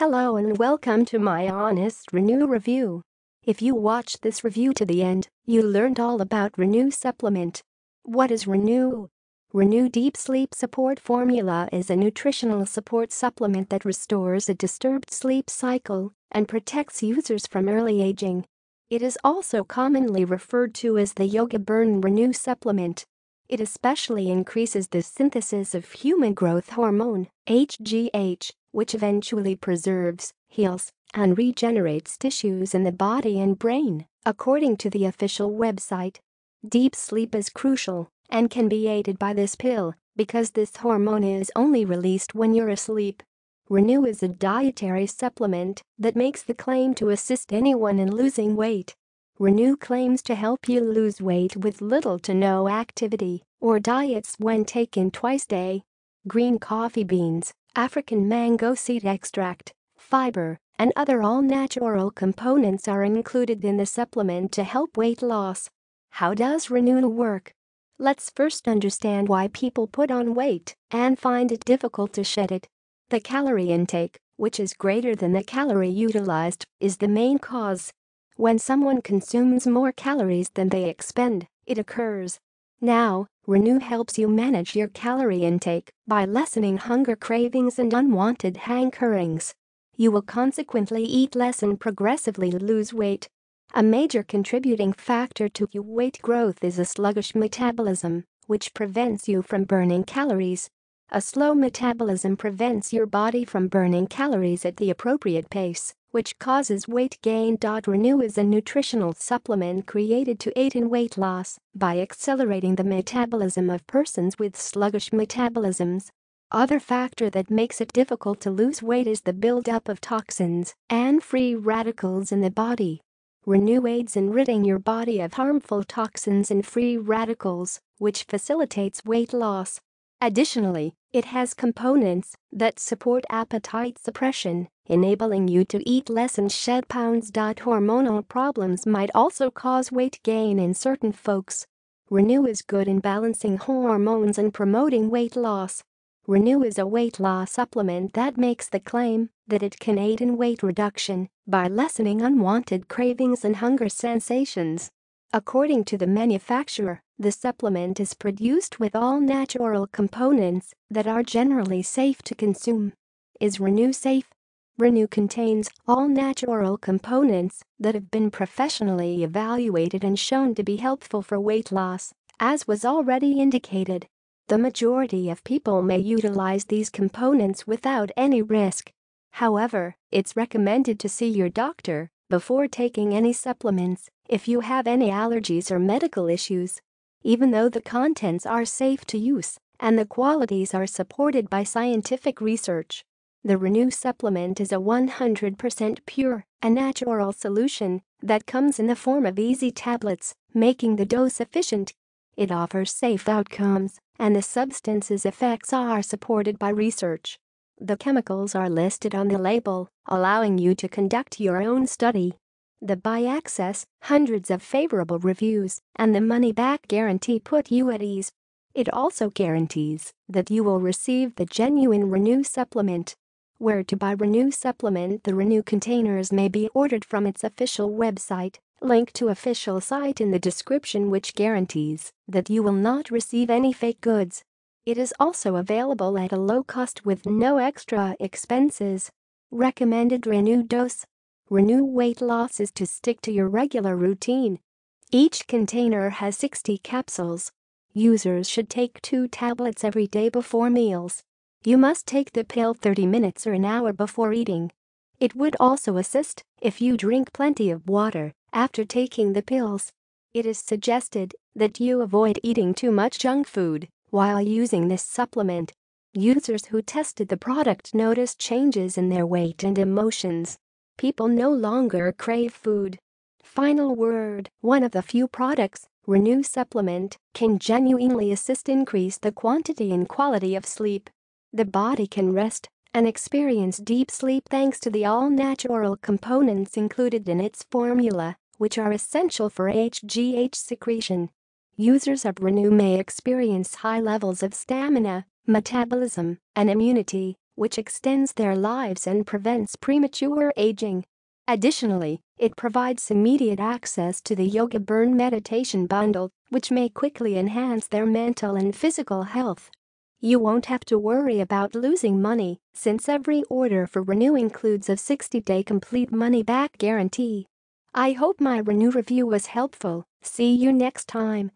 Hello and welcome to my honest Renew review. If you watched this review to the end, you learned all about Renew supplement. What is Renew? Renew Deep Sleep Support Formula is a nutritional support supplement that restores a disturbed sleep cycle and protects users from early aging. It is also commonly referred to as the Yoga Burn Renew supplement. It especially increases the synthesis of human growth hormone, HGH, which eventually preserves, heals, and regenerates tissues in the body and brain, according to the official website. Deep sleep is crucial and can be aided by this pill because this hormone is only released when you're asleep. Renew is a dietary supplement that makes the claim to assist anyone in losing weight. Renew claims to help you lose weight with little to no activity or diets when taken twice a day. Green coffee beans, African mango seed extract, fiber, and other all-natural components are included in the supplement to help weight loss. How does Renew work? Let's first understand why people put on weight and find it difficult to shed it. The calorie intake, which is greater than the calorie utilized, is the main cause. When someone consumes more calories than they expend, it occurs. Now, Renew helps you manage your calorie intake by lessening hunger cravings and unwanted hankerings. You will consequently eat less and progressively lose weight. A major contributing factor to weight growth is a sluggish metabolism, which prevents you from burning calories. A slow metabolism prevents your body from burning calories at the appropriate pace, which causes weight gain. Renew is a nutritional supplement created to aid in weight loss by accelerating the metabolism of persons with sluggish metabolisms. Other factor that makes it difficult to lose weight is the buildup of toxins and free radicals in the body. Renew aids in ridding your body of harmful toxins and free radicals, which facilitates weight loss. Additionally, it has components that support appetite suppression, enabling you to eat less and shed pounds. Hormonal problems might also cause weight gain in certain folks. Renew is good in balancing hormones and promoting weight loss. Renew is a weight loss supplement that makes the claim that it can aid in weight reduction by lessening unwanted cravings and hunger sensations. According to the manufacturer, the supplement is produced with all natural components that are generally safe to consume. Is Renew safe? Renew contains all natural components that have been professionally evaluated and shown to be helpful for weight loss, as was already indicated. The majority of people may utilize these components without any risk. However, it's recommended to see your doctor before taking any supplements if you have any allergies or medical issues. Even though the contents are safe to use and the qualities are supported by scientific research, the Renew supplement is a 100% pure and natural solution that comes in the form of easy tablets, making the dose efficient. It offers safe outcomes and the substance's effects are supported by research. The chemicals are listed on the label, allowing you to conduct your own study. The buy access, hundreds of favorable reviews, and the money-back guarantee put you at ease. It also guarantees that you will receive the genuine Renew supplement. Where to buy Renew supplement The Renew containers may be ordered from its official website Link to official site in the description which guarantees that you will not receive any fake goods. It is also available at a low cost with no extra expenses. Recommended Renew dose. Renew weight loss is to stick to your regular routine. Each container has 60 capsules. Users should take two tablets every day before meals. You must take the pill 30 minutes or an hour before eating. It would also assist if you drink plenty of water after taking the pills. It is suggested that you avoid eating too much junk food while using this supplement. Users who tested the product noticed changes in their weight and emotions. People no longer crave food. Final word One of the few products, Renew Supplement, can genuinely assist increase the quantity and quality of sleep. The body can rest and experience deep sleep thanks to the all-natural components included in its formula, which are essential for HGH secretion. Users of Renew may experience high levels of stamina, metabolism, and immunity, which extends their lives and prevents premature aging. Additionally, it provides immediate access to the Yoga Burn Meditation Bundle, which may quickly enhance their mental and physical health. You won't have to worry about losing money since every order for Renew includes a 60-day complete money-back guarantee. I hope my Renew review was helpful. See you next time.